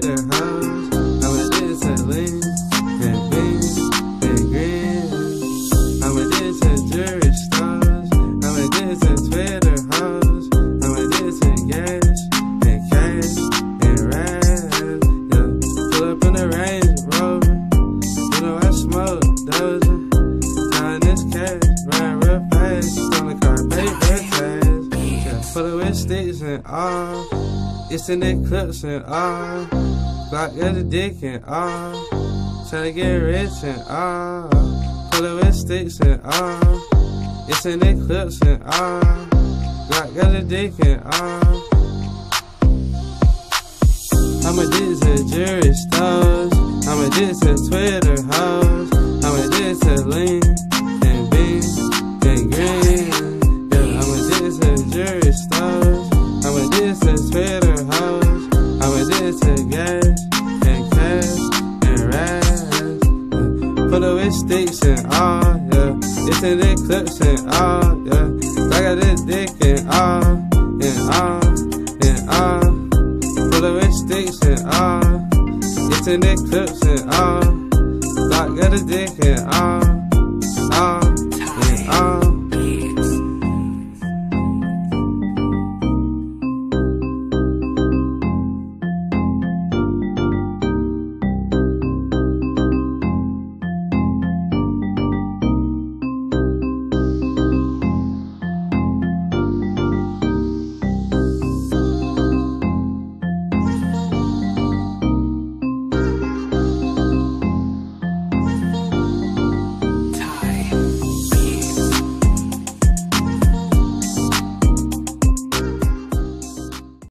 glitter hoes. I'ma dance at lean and bean and green. I'ma dance at jewelry stores. I'ma dance at Twitter hoes. I'ma dance at gas and cash and rap. Yeah. Pull up in the Range Rover. You know I smoke dozer. tying this cash, riding real fast. On the car, pay real fast. Yeah. Full of sticks and all. It's an eclipse and ah. Glock got a dick and ah. Tryna get rich and ah. Pull with sticks and ah. It's an eclipse and ah. Glock got a dick and ah. I'm addicted to jewelry stores. I'm addicted to Twitter hoes. I'm addicted to lean and bean and green. Yeah, I'm addicted to jewelry stores. I'm addicted to Twitter Put away sticks and all, yeah. It's an eclipse and ah, yeah. I got this dick and all, and ah, and ah. Put away sticks and all. It's an eclipse and ah. I got a dick and ah. all, and all.